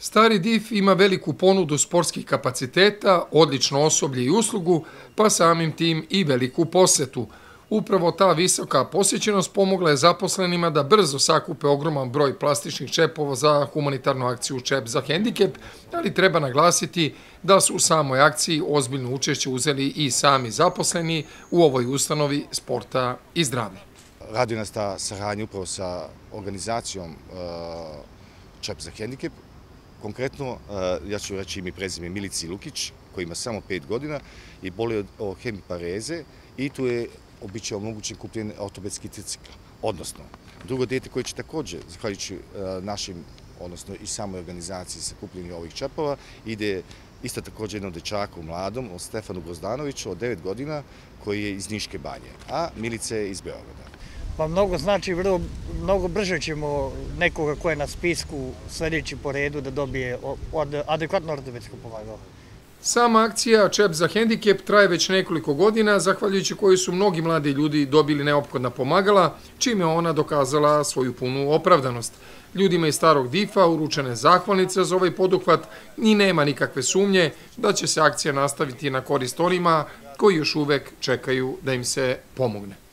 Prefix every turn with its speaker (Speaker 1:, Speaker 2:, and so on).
Speaker 1: Stari DIF ima veliku ponudu sportskih kapaciteta, odlično osoblje i uslugu, pa samim tim i veliku posetu. Upravo ta visoka posjećenost pomogla je zaposlenima da brzo sakupe ogroman broj plastičnih čepova za humanitarnu akciju Čep za hendikep, ali treba naglasiti da su u samoj akciji ozbiljno učešće uzeli i sami zaposleni u ovoj ustanovi sporta i zdravlja.
Speaker 2: Radio nas ta sahranja upravo sa organizacijom e, Čep za hendikep, Konkretno, e, ja ću reći imi prezime Milici Lukić, koji ima samo pet godina i boli od hemipareze i tu je običaj omogućen kupljen ortopedski tricikl. Odnosno, drugo dete koje će također, zahvaljujući e, našim, odnosno i samoj organizaciji sa kupljenju ovih čepova, ide isto također jednom dečaku mladom, od Stefanu Grozdanoviću, od 9 godina, koji je iz Niške banje, a Milice je iz Beograda.
Speaker 3: Pa mnogo znači, vrlo, mnogo brže ćemo nekoga ko je na spisku sljedeći po redu da dobije od adekvatno ortopedsko pomagalo.
Speaker 1: Sama akcija Čep za hendikep traje već nekoliko godina, zahvaljujući kojoj su mnogi mladi ljudi dobili neophodna pomagala, čime ona dokazala svoju punu opravdanost. Ljudima iz starog DIF-a uručene zahvalnice za ovaj poduhvat i nema nikakve sumnje da će se akcija nastaviti na korist onima koji još uvek čekaju da im se pomogne.